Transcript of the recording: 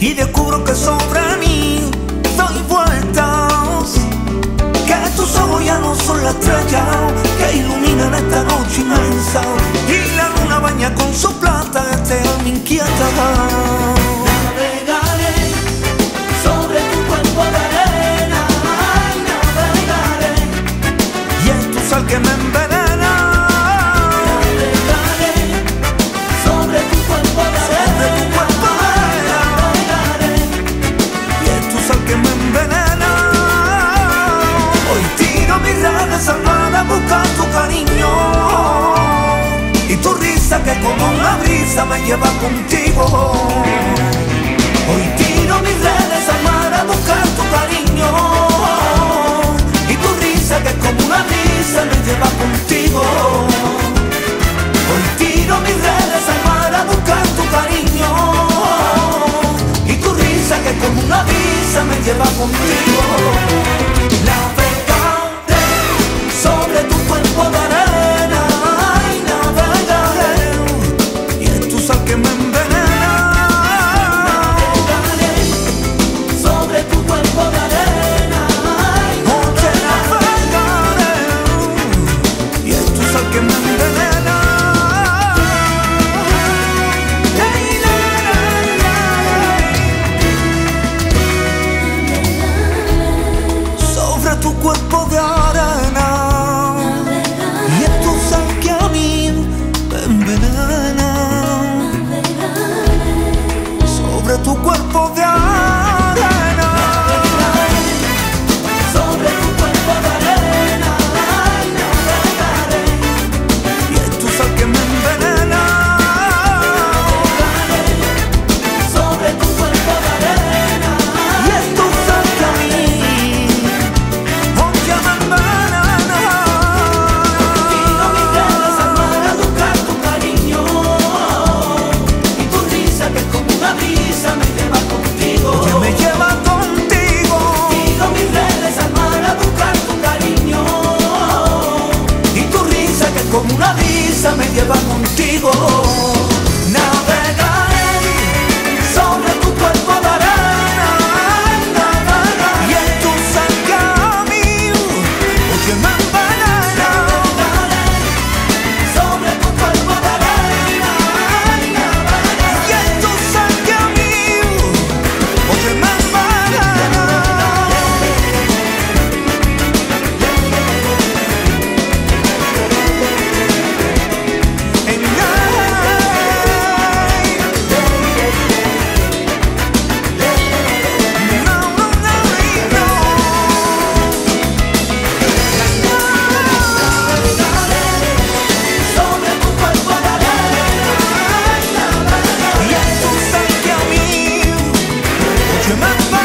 y descubro que sobre mí doy vueltas. Que tus ojos ya no son la estrella que iluminan esta noche inmensa. Y la luna baña con su plata este alma inquieta. Navegaré sobre tu cuerpo de arena. Navegaré. Y en tu sal que me envenena. Come on.